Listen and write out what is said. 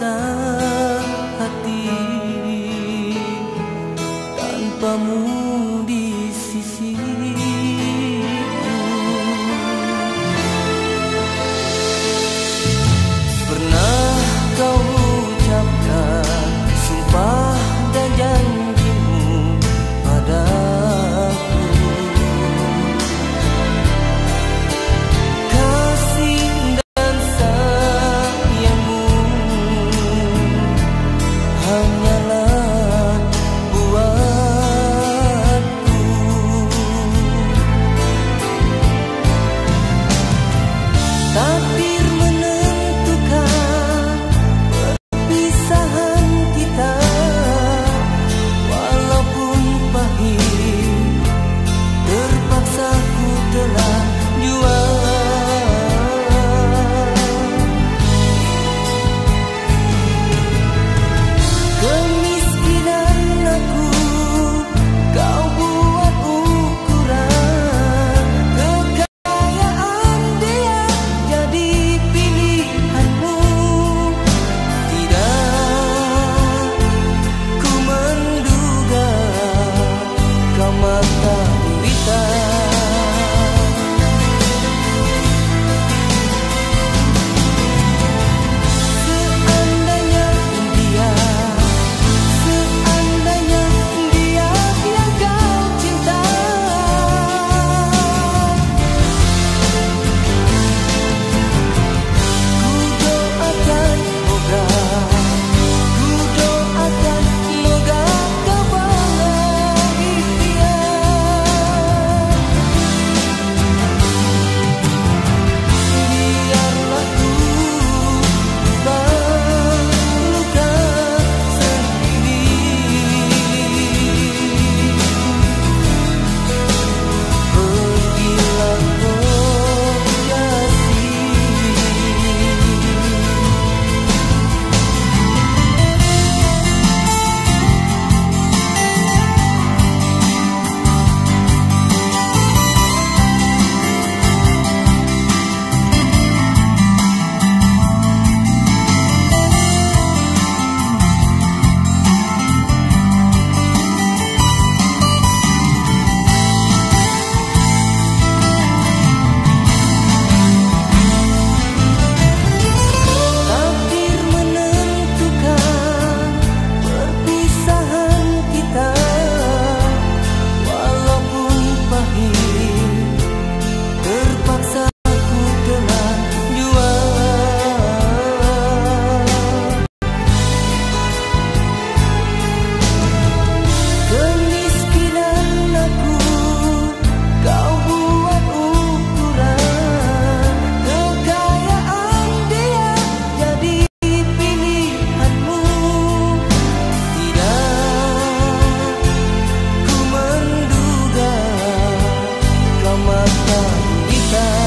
rasa hati tanpamu kita